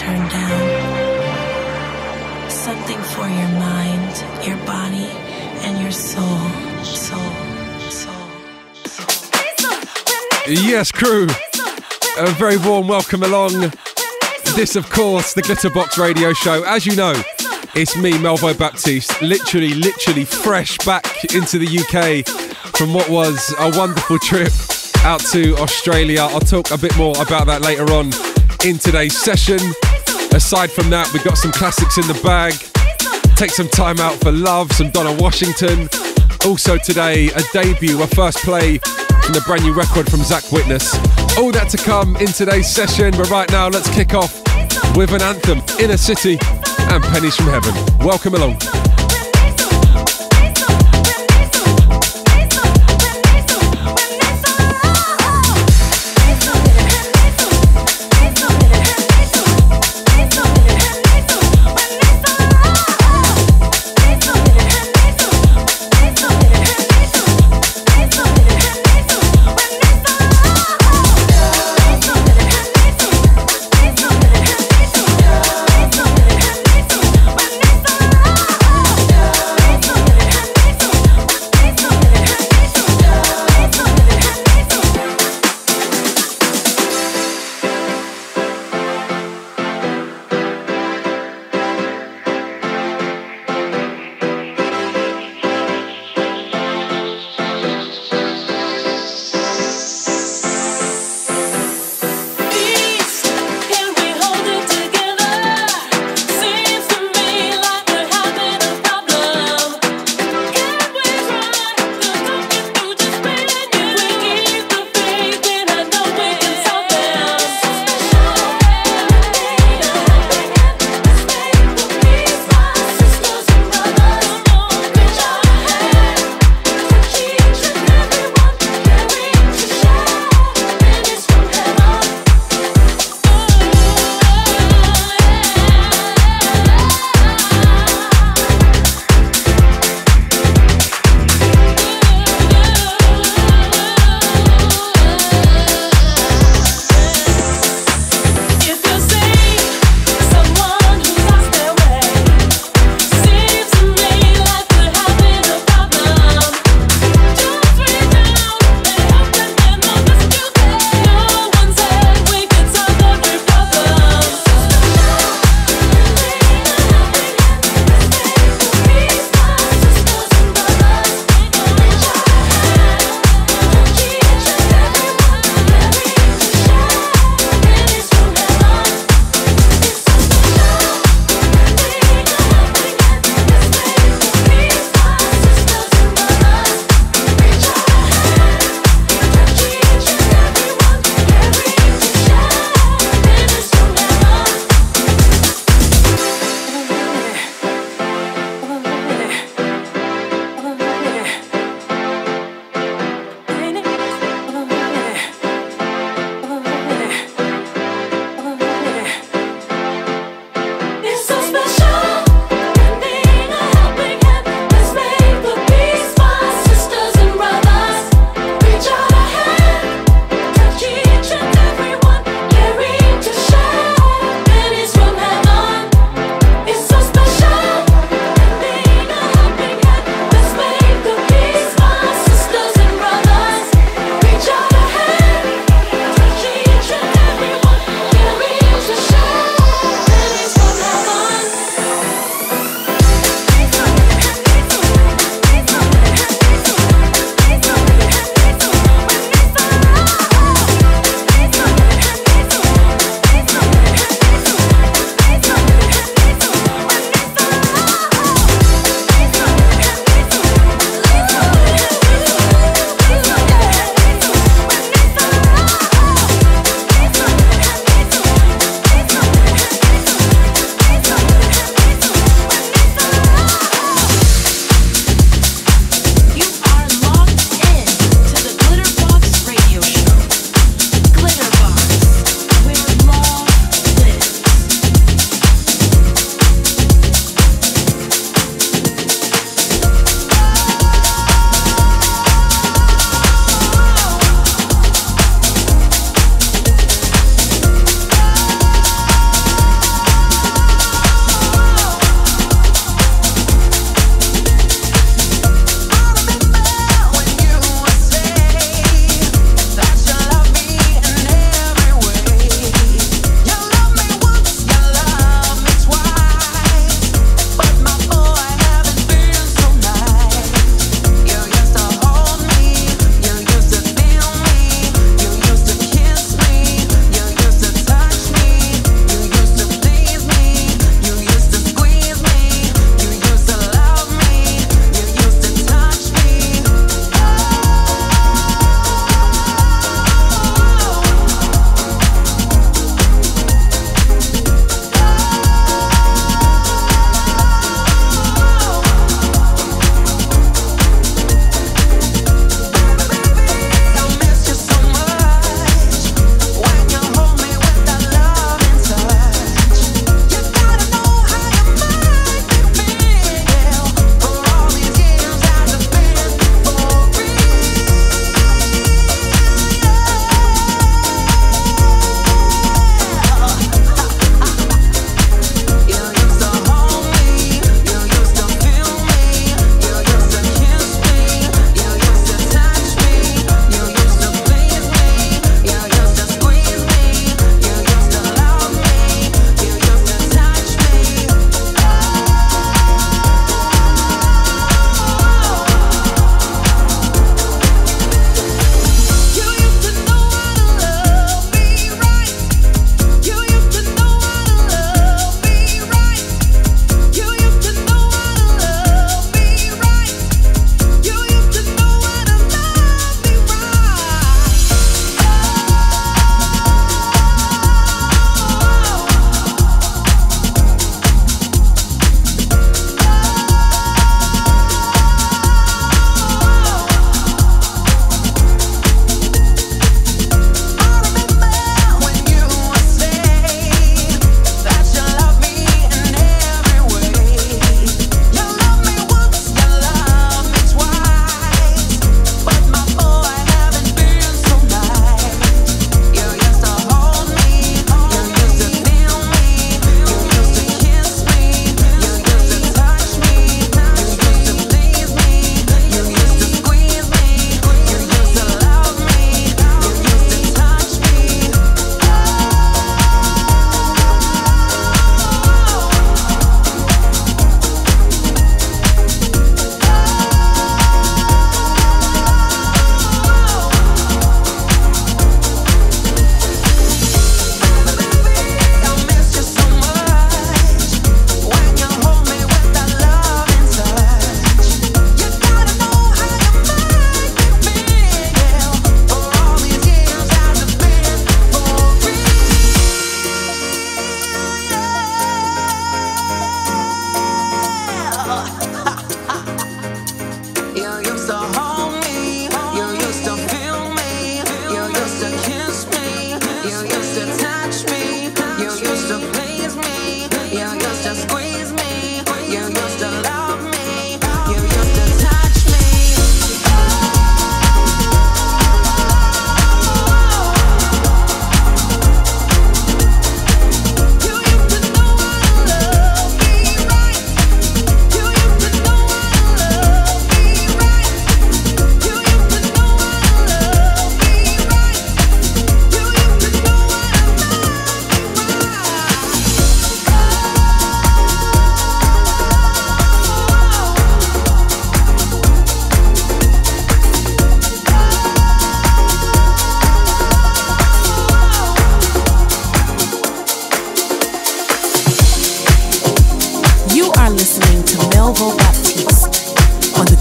turn down. Something for your mind, your body, and your soul. Soul. Soul. Yes, crew. A very warm welcome along. This, of course, the Glitterbox Radio Show. As you know, it's me, Melvo Baptiste, literally, literally fresh back into the UK from what was a wonderful trip out to Australia. I'll talk a bit more about that later on in today's session. Aside from that, we've got some classics in the bag. Take some time out for love, some Donna Washington. Also today, a debut, a first play from the brand new record from Zach Witness. All that to come in today's session, but right now let's kick off with an anthem, Inner City and Pennies from Heaven. Welcome along.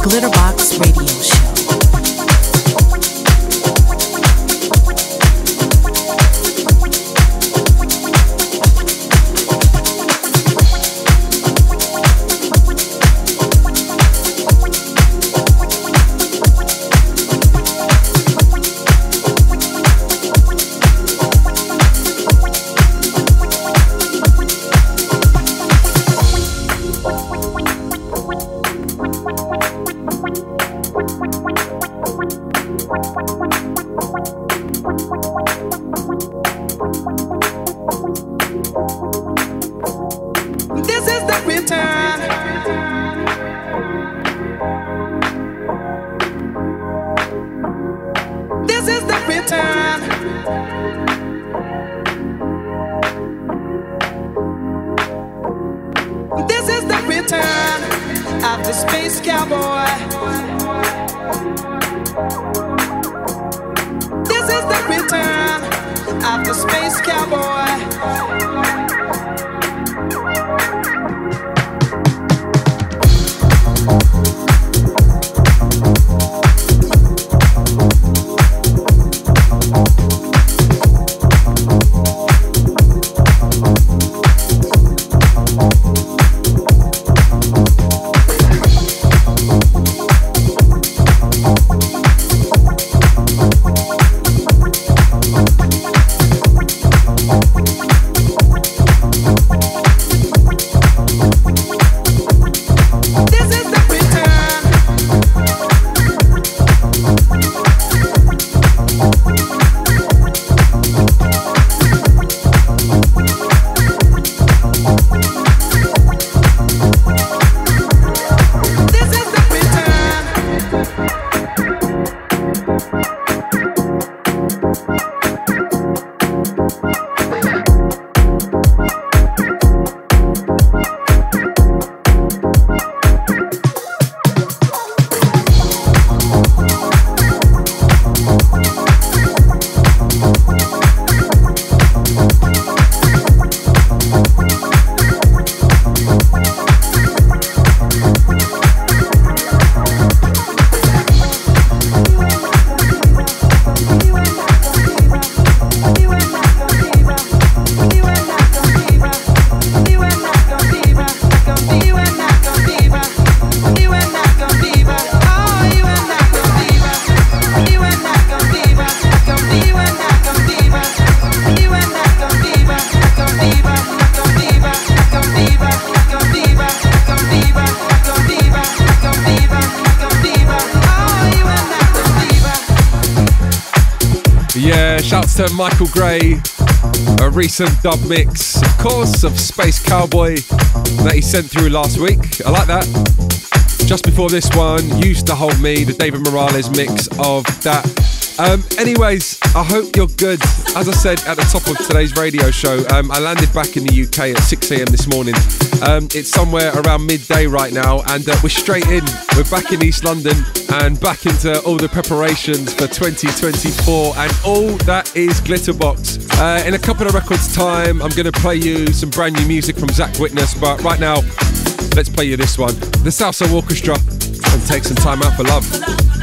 Glitterbox Radio Show. Michael Gray, a recent dub mix, of course, of Space Cowboy that he sent through last week. I like that. Just before this one, Used to Hold Me, the David Morales mix of that um, anyways, I hope you're good. As I said at the top of today's radio show, um, I landed back in the UK at 6 a.m. this morning. Um, it's somewhere around midday right now, and uh, we're straight in. We're back in East London and back into all the preparations for 2024 and all that is Glitterbox. Uh, in a couple of records' time, I'm going to play you some brand new music from Zach Witness, but right now, let's play you this one the Salsoul Orchestra and take some time out for love.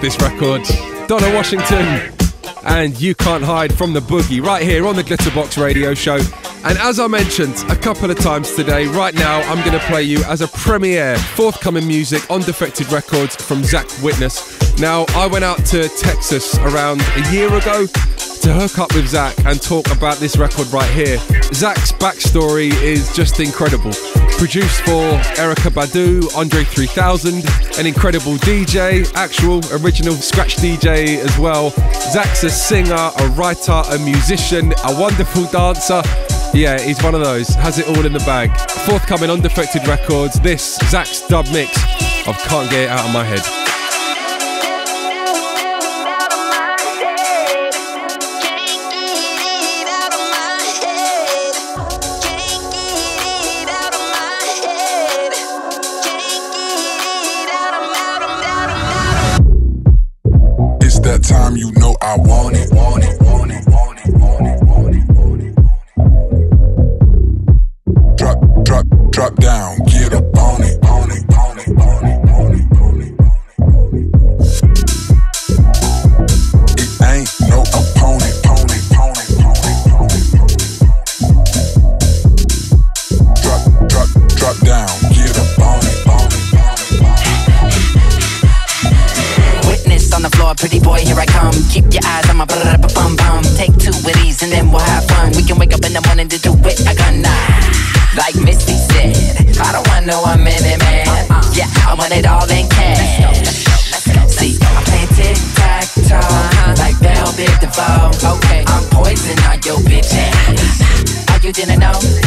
This record. Donna Washington and You Can't Hide from the Boogie right here on the Glitterbox Radio Show. And as I mentioned a couple of times today, right now I'm going to play you as a premiere forthcoming music on Defected Records from Zach Witness. Now, I went out to Texas around a year ago to hook up with Zach and talk about this record right here. Zach's backstory is just incredible. Produced for Erykah Badu, Andre 3000, an incredible DJ, actual original scratch DJ as well. Zach's a singer, a writer, a musician, a wonderful dancer. Yeah, he's one of those, has it all in the bag. Forthcoming on Defected Records, this Zach's dub mix of Can't Get It Out of My Head. wanted to do it, I gotta Like Misty said, I don't want no one minute man. Yeah, I want it all in cash. See, I'm playing tic tac toe uh-huh. like Velvet Devoe. Okay, I'm poison on your bitch. ass. Oh, you didn't know?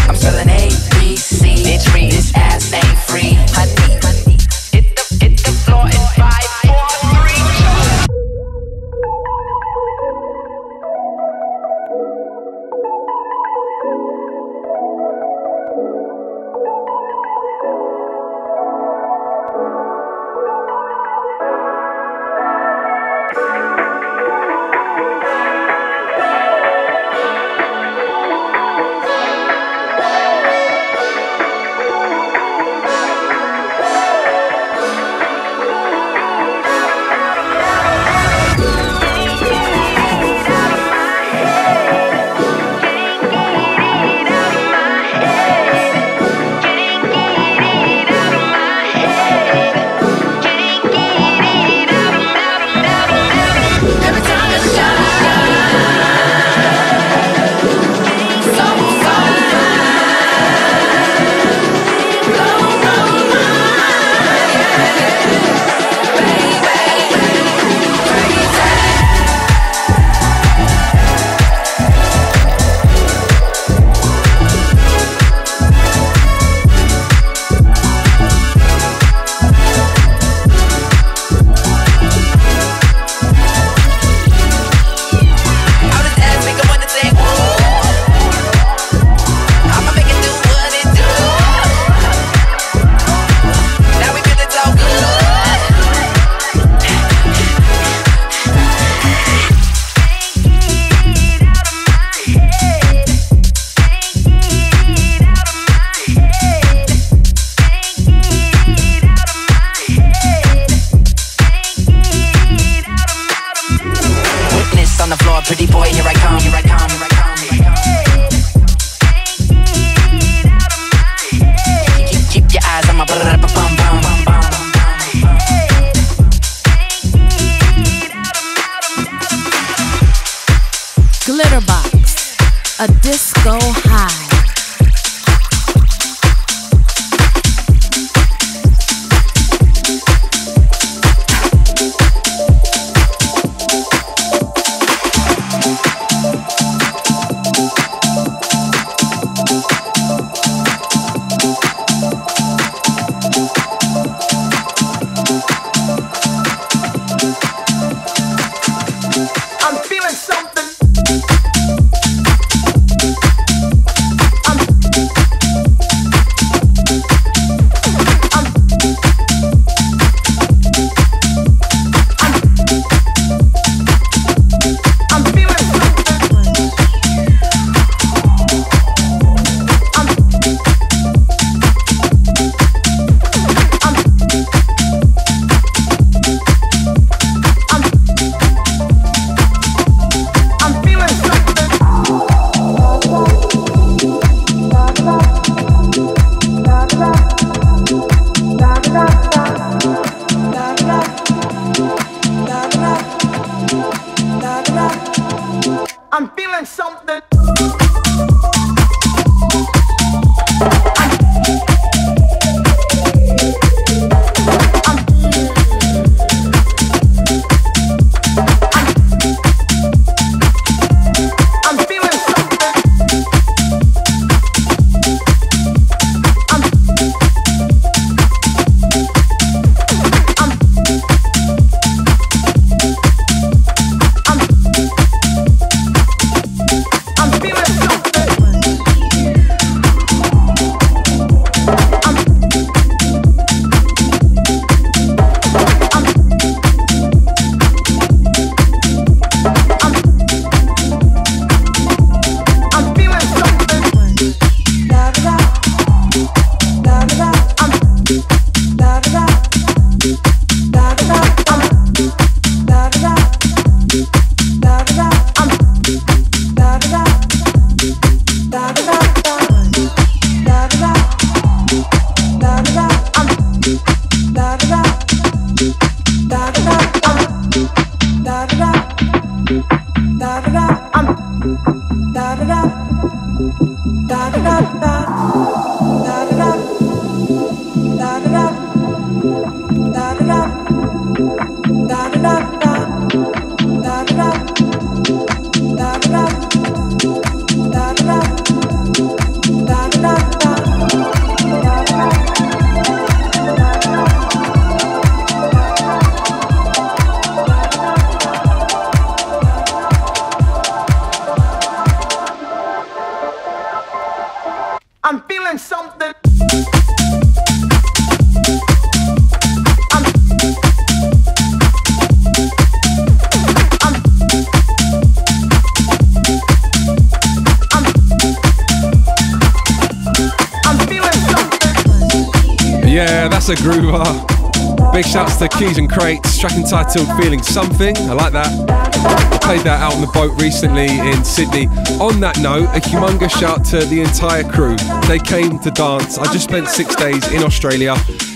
That's a groover. Big shouts to Keys N Krates, track entitled Feeling Something. I like that. I played that out on the boat recently in Sydney. On that note, a humongous shout to the entire crew. They came to dance. I just spent six days in Australia.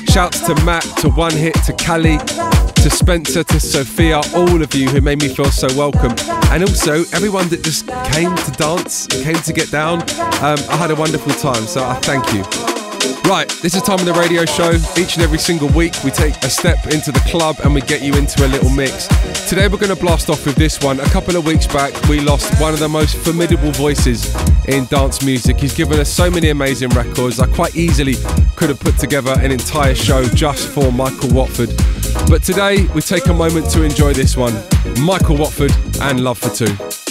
Shouts to Matt, to One Hit, to Callie, to Spencer, to Sophia, all of you who made me feel so welcome. And also everyone that just came to dance, came to get down. Um, I had a wonderful time, so I thank you. Right, this is time of the radio show. Each and every single week, we take a step into the club and we get you into a little mix. Today, we're going to blast off with this one. A couple of weeks back, we lost one of the most formidable voices in dance music. He's given us so many amazing records. I quite easily could have put together an entire show just for Michael Watford. But today, we take a moment to enjoy this one Michael Watford and Love for Two.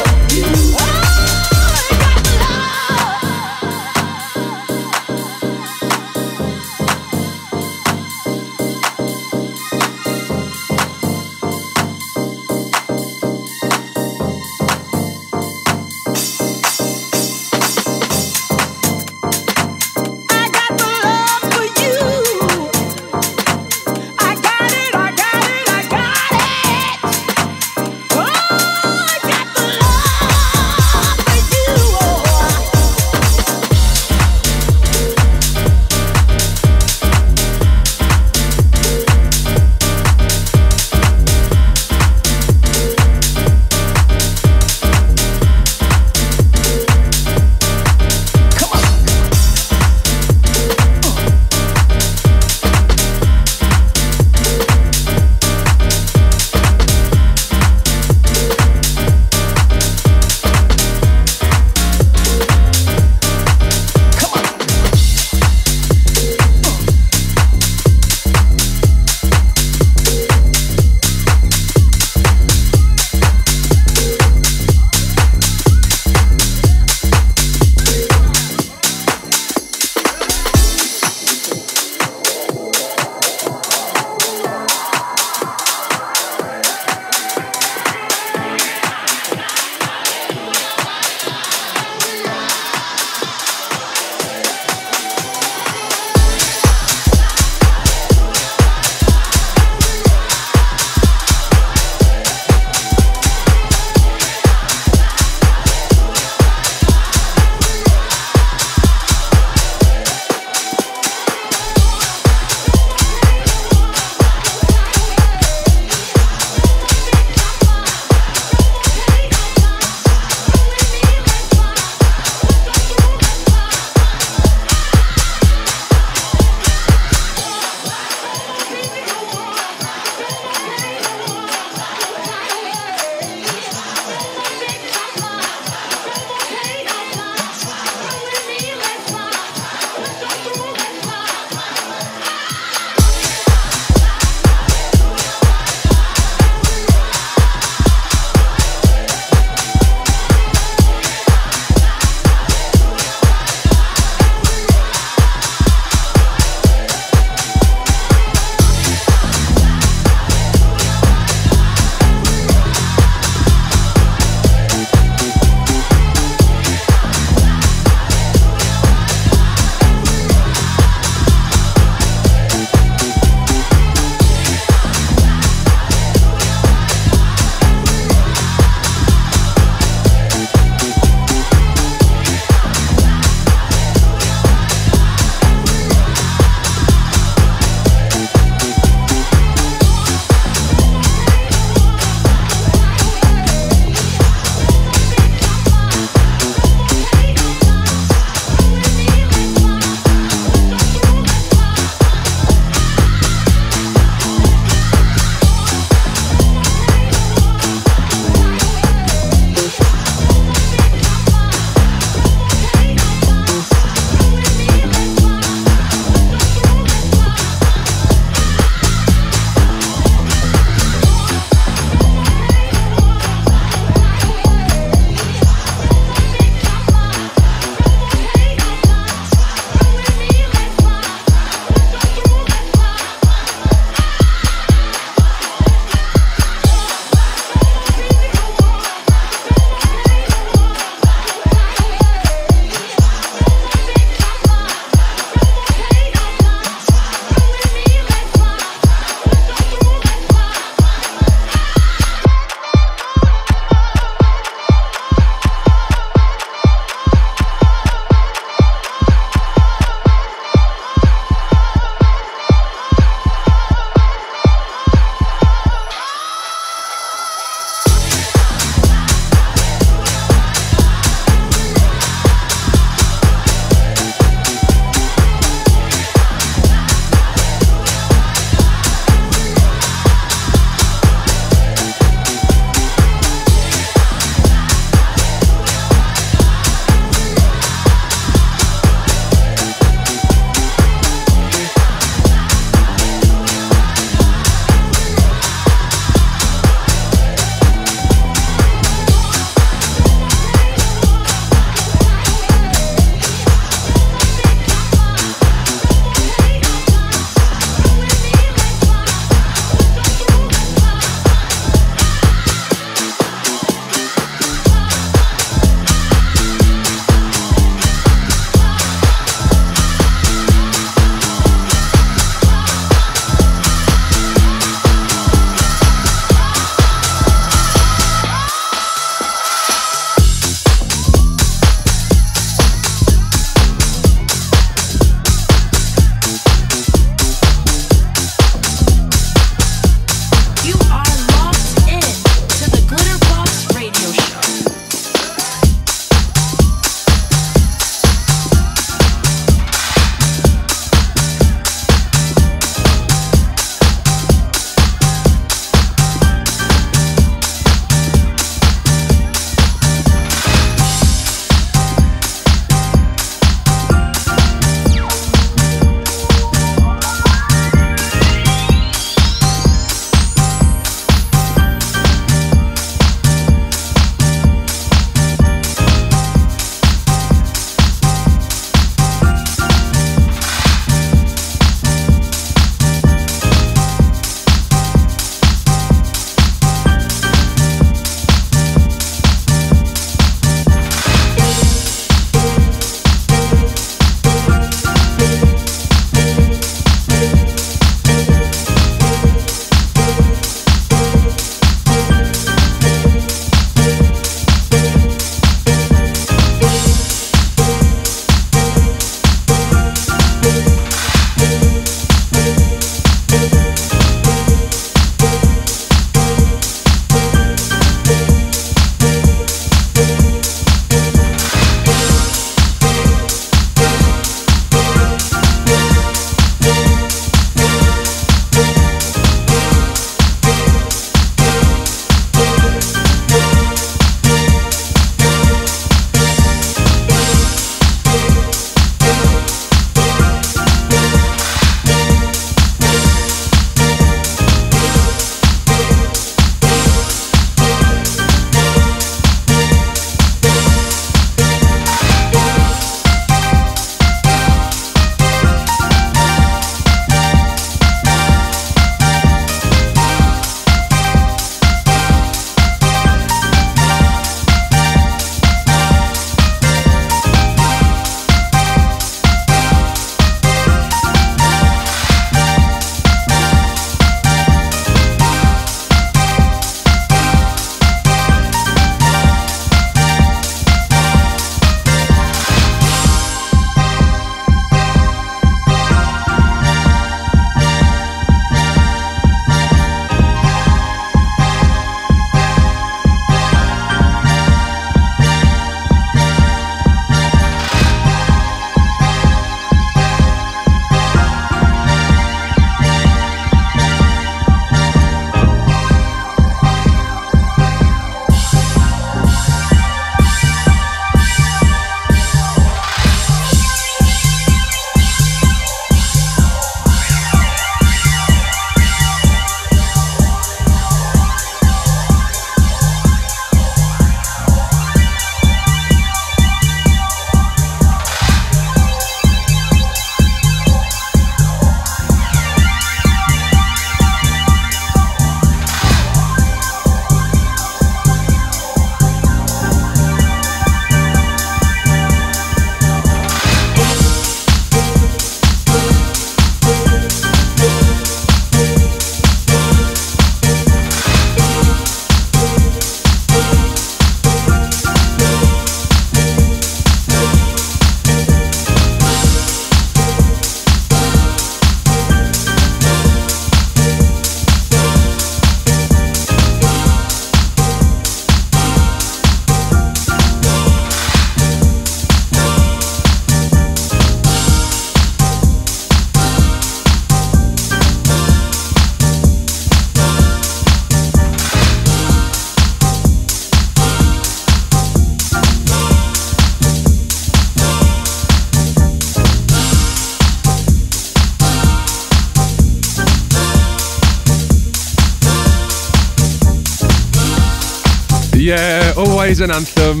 An anthem.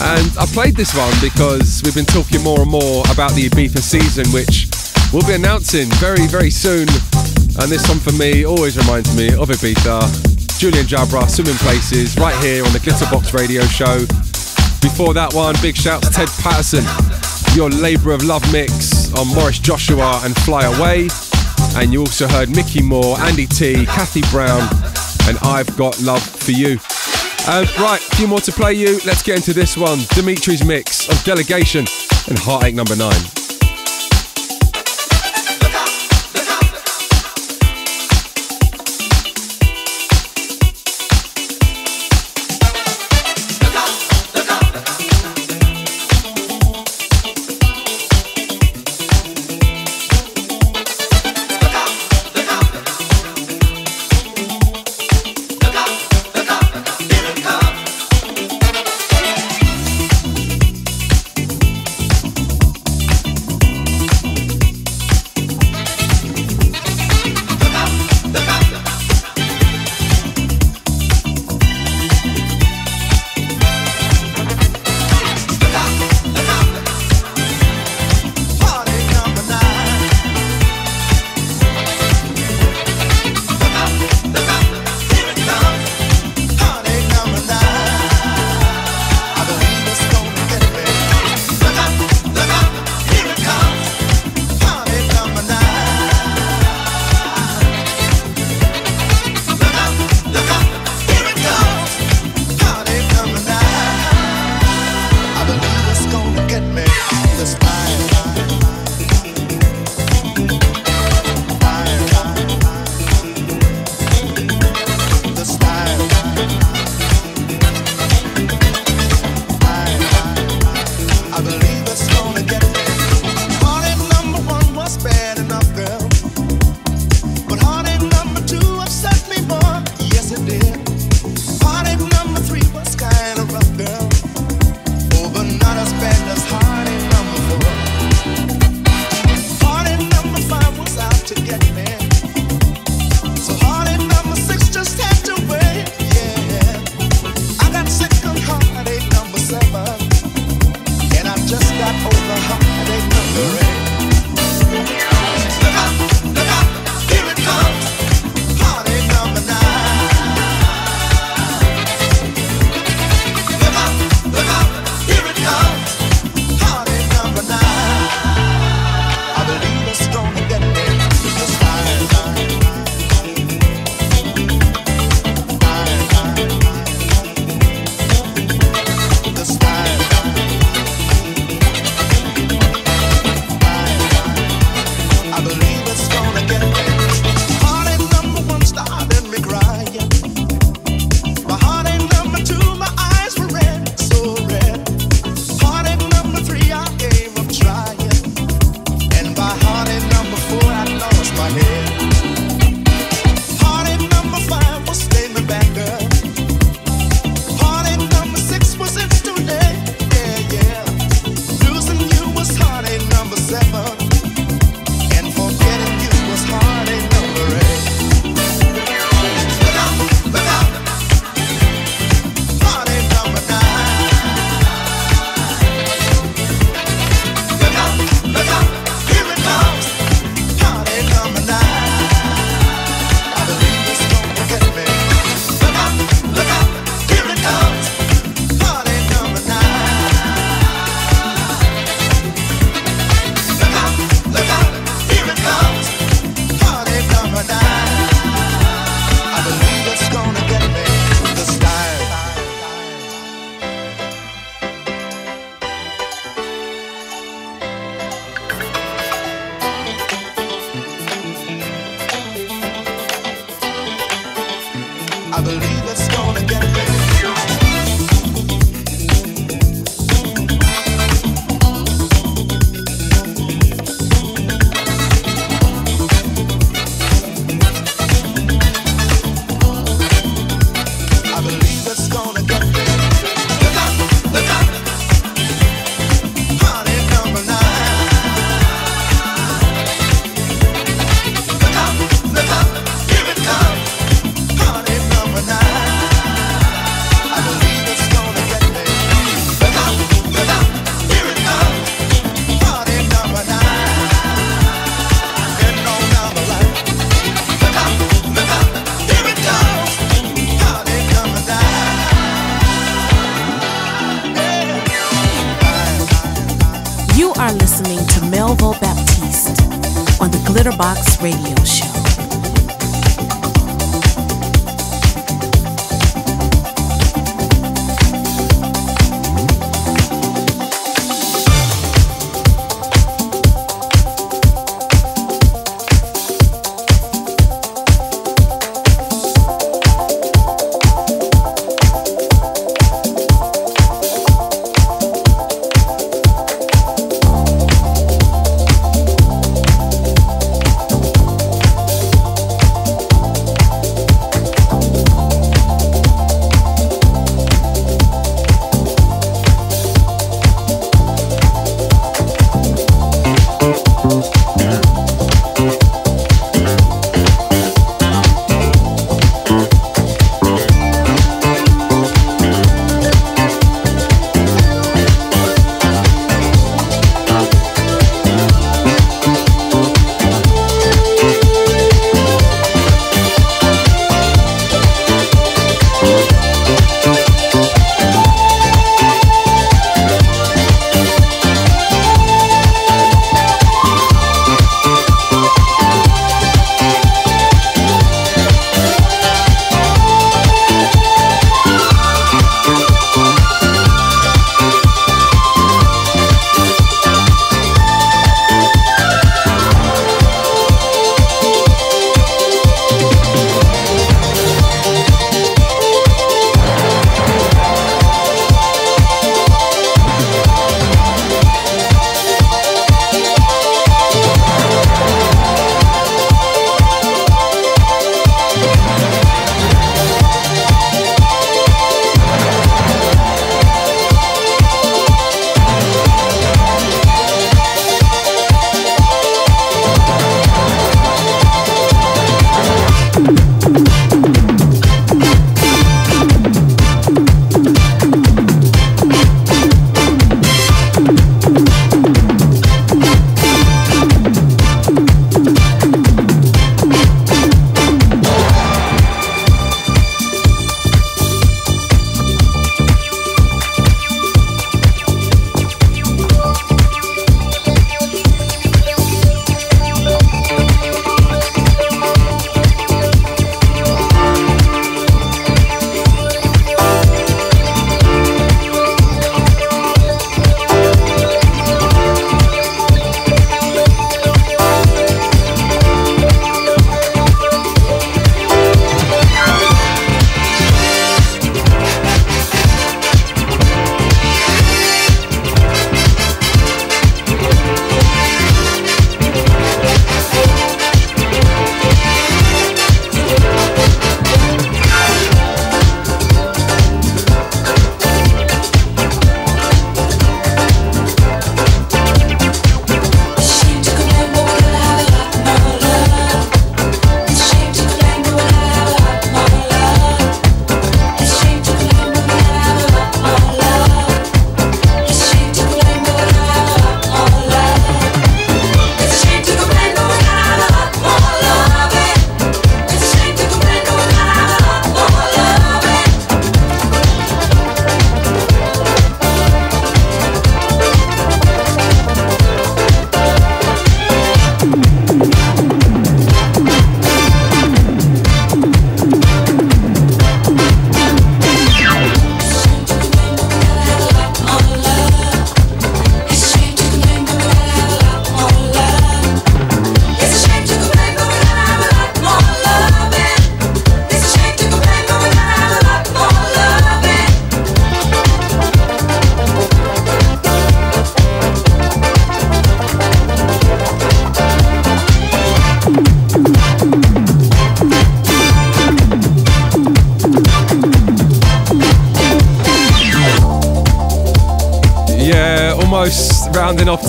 And I played this one because we've been talking more and more about the Ibiza season, which we'll be announcing very, very soon. And this one for me always reminds me of Ibiza. Julien Jabre, Swimming Places, right here on the Glitterbox radio show. Before that one, big shout to Tedd Paterson, your Labour of Love mix on Maurice Joshua and Fly Away. And you also heard Micky More, Andy Tee, Kathy Brown, and I've Got Love for You. Um, right, a few more to play you. Let's get into this one Dimitri's Mix of Delegation and Heartache Number 9.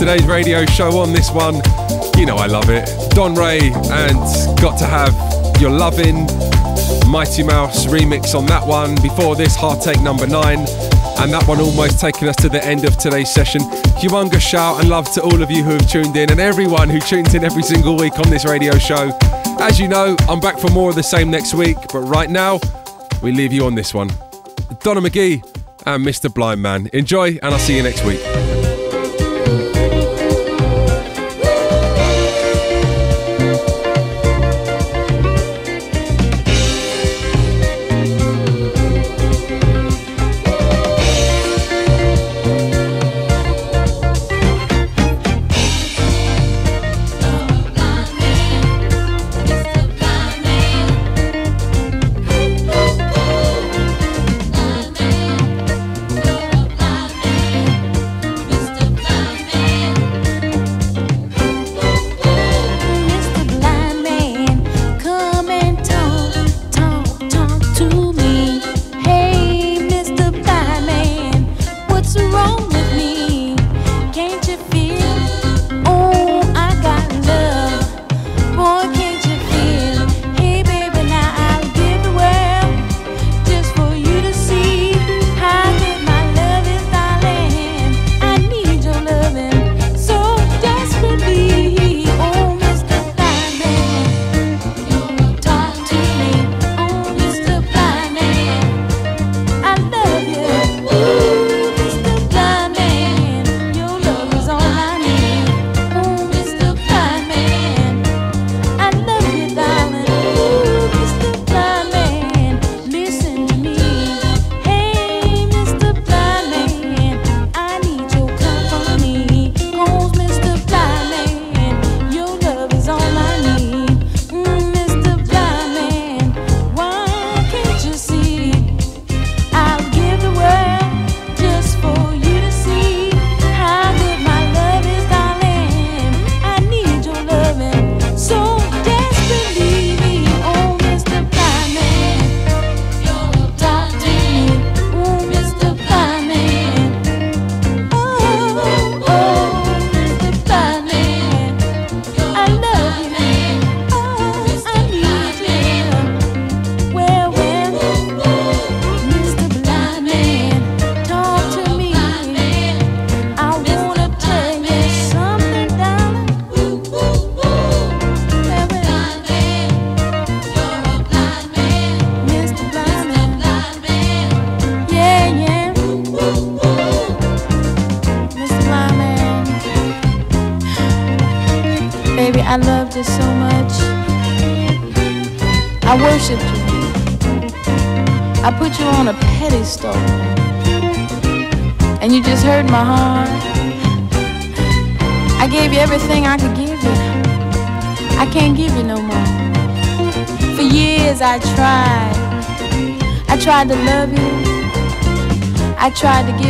Today's radio show on this one. You know I love it. Don Ray and Got to Have Your Lovin'. Mighty Mouse remix on that one. Before this, Heartache number nine. And that one almost taking us to the end of today's session. Humongous shout and love to all of you who have tuned in and everyone who tunes in every single week on this radio show. As you know, I'm back for more of the same next week, but right now, we leave you on this one. Donna McGhee and Mr. Blind Man. Enjoy, and I'll see you next week.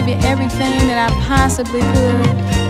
Give you everything that I possibly could.